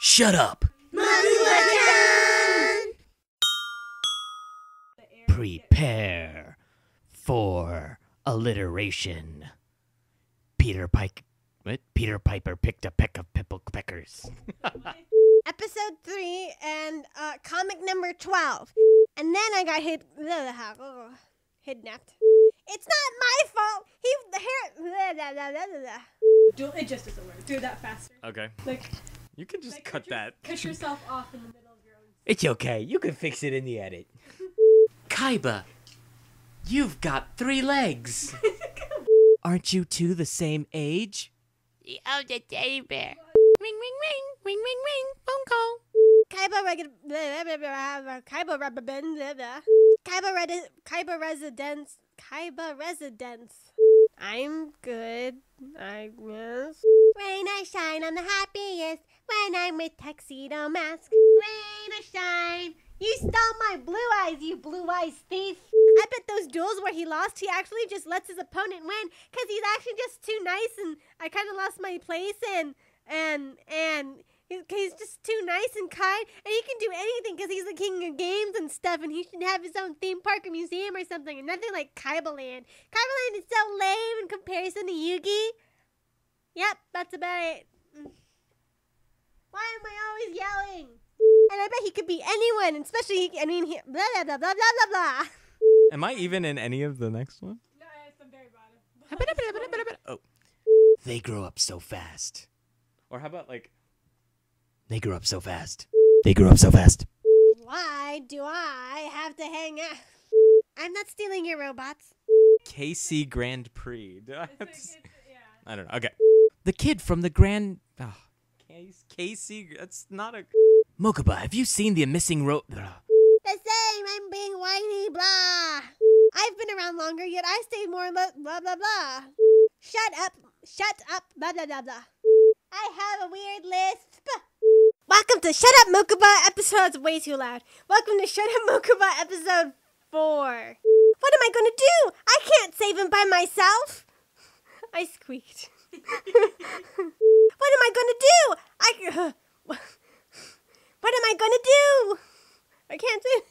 Shut up. Prepare for alliteration. Peter Pike. What? Peter Piper picked a peck of pickle peckers. Episode three and uh, comic number twelve, and then I got hit kidnapped. It's not my fault. He the hair. Do it just doesn't work. Do it that faster. Okay. Like, You can just like cut your- that. Cut yourself off in the middle of your own. It's okay. You can fix it in the edit. Kaiba, you've got three legs. Aren't you two the same age? Oh, the teddy bear. Ring, ring, ring, ring, ring, ring. Phone call. Kaiba reg- Kaiba reg- Kaiba red- Kaiba residence. Kaiba residence. I'm good. I guess. Rain I shine, I'm the happiest when I'm with tuxedo mask. Rain I shine. You stole my blue eyes, you blue eyes thief. I bet those duels where he lost, he actually just lets his opponent win because he's actually just too nice and I kind of lost my place and and and he's just too nice and kind and he can do anything because he's the king of games and stuff and he should have his own theme park or museum or something and nothing like Kaiba Land. Kaiba Land is so lame in comparison to Yugi. Yep, that's about it. Mm. Why am I always yelling? And I bet he could be anyone, especially, I mean, he, blah, blah, blah, blah, blah, blah, blah. Am I even in any of the next one? No, it's the very bottom. Oh. They grow up so fast. Or how about like They grow up so fast. They grew up so fast. Why do I have to hang out? I'm not stealing your robots. KC Grand Prix? Do I, have to It's, it's, yeah. I don't know. Okay. The kid from the Grand. Oh. KC. That's not a. Mokuba, have you seen the missing rope? The same, I'm being whiny, blah. I've been around longer, yet I stay more lo- blah, blah, blah. Shut up, shut up, blah, blah, blah, blah. I have a weird lisp. Welcome to Shut Up Mokuba episode's way too loud. Welcome to Shut Up Mokuba episode 4. What am I gonna do? I can't save him by myself. I squeaked. what am I gonna do? I. what am I gonna do? I can't do.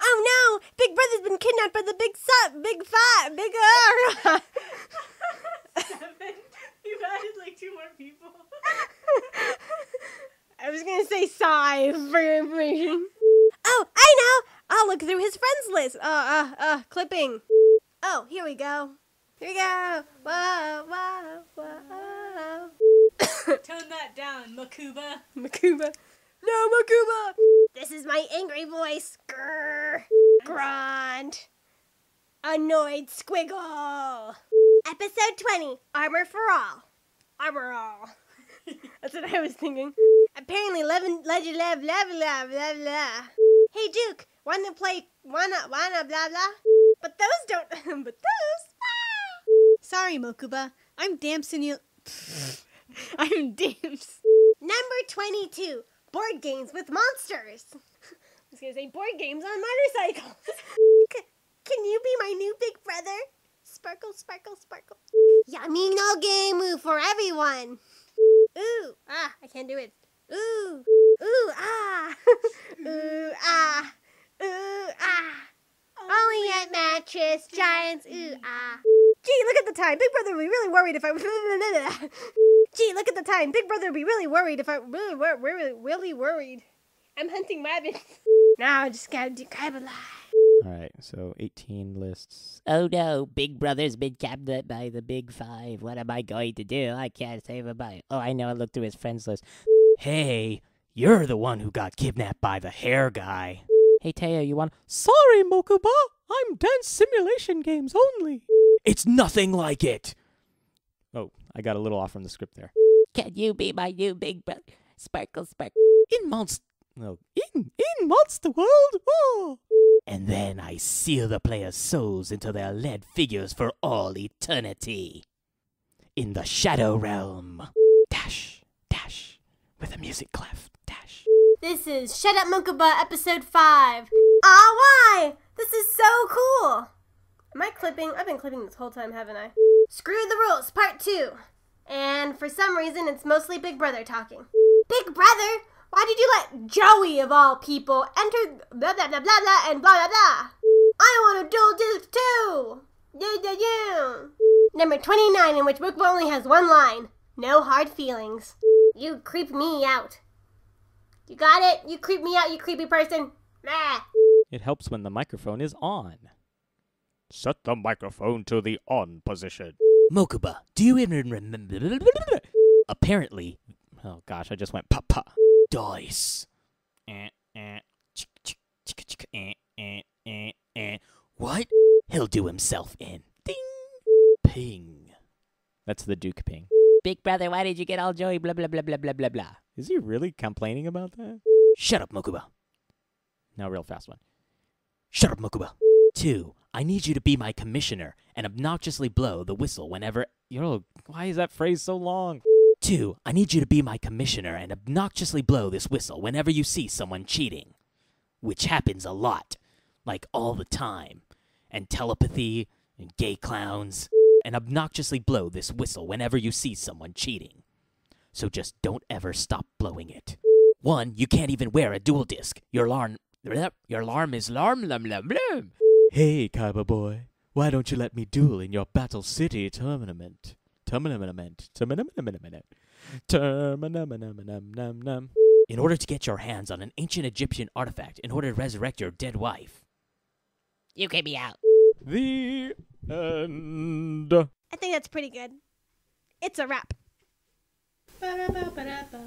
Oh no! Big Brother's been kidnapped by the big sub, big fat, big uh. Seven. You've added like two more people. I was gonna say sigh for your information. Oh, I know! I'll look through his friends list. Uh, uh, uh, clipping. Oh, here we go. Here we go. Whoa, whoa, whoa. Tone that down, Mokuba. Mokuba. No, Mokuba! This is my angry voice. Grrr. Grunt. Annoyed squiggle. Episode 20 Armor for All. Armor All. That's what I was thinking. Apparently, legend, legend, blah, blah, blah, blah, blah. Hey, Duke, wanna play, wanna, wanna, blah, blah? But those don't, but those. Ah. Sorry, Mokuba. I'm Damson you. I'm Dams. Number 22 Board games with monsters. I was gonna say board games on motorcycles. C- can you be my new big brother? Sparkle, sparkle, sparkle. Yami no game for everyone. Ooh, ah, I can't do it. Ooh, ooh, ah. ooh, ah. Ooh, ah. Only at mattress giants. Ooh, ah. Gee, look at the time. Big brother would be really worried if I. Gee, look at the time. Big brother would be really worried if I really, wor- really, really worried. I'm hunting rabbits. now I just gotta do Kaiba All right. So 18 lists. Oh no, Big Brother's been captured by the Big Five. What am I going to do? I can't save him by. Oh, I know. I looked through his friends list. Hey, you're the one who got kidnapped by the hair guy. Hey, Taya, you want. Sorry, Mokuba. I'm dance simulation games only. It's nothing like it. Oh, I got a little off from the script there. Can you be my new Big Brother? Sparkle, sparkle. In Monster. No. In, in Monster World. Oh. And then I seal the player's souls into their lead figures for all eternity. In the Shadow Realm. Dash, dash, with a music clef. Dash. This is Shut Up Monkaba episode 5. Ah, why? This is so cool. Clipping? I've been clipping this whole time, haven't I? Screw the rules, part 2. And for some reason, it's mostly Big Brother talking. Big brother, why did you let Joey of all people enter blah blah blah blah blah and blah blah blah? I want to duel disk too. Yeah yeah yeah. Number 29 in which Book only has one line. No hard feelings. You creep me out. You got it? You creep me out, you creepy person. It helps when the microphone is on. Set the microphone to the on position. Mokuba, do you even remember? Apparently, oh gosh, I just went pa pa. Dice. Eh, eh, chick, chick, chick, chick, eh, eh, eh, eh. What? He'll do himself in. Ding. Ping. That's the Duke ping. Big brother, why did you get all Joey? Blah blah blah blah blah blah blah. Is he really complaining about that? Shut up, Mokuba. Now, real fast one. Shut up, Mokuba. Two, I need you to be my commissioner and obnoxiously blow the whistle whenever. Yo, why is that phrase so long? Two, I need you to be my commissioner and obnoxiously blow this whistle whenever you see someone cheating. Which happens a lot. Like all the time. And telepathy, and gay clowns. And obnoxiously blow this whistle whenever you see someone cheating. So just don't ever stop blowing it. One, you can't even wear a duel disk. Your alarm. Your alarm is larm lum lum lum. Hey, Kaiba boy, why don't you let me duel in your Battle City tournament? Tournament. Tournament. Tournament. In order to get your hands on an ancient Egyptian artifact, in order to resurrect your dead wife. You get me out. The end. I think that's pretty good. It's a wrap. Ba-da-ba-ba-da-ba.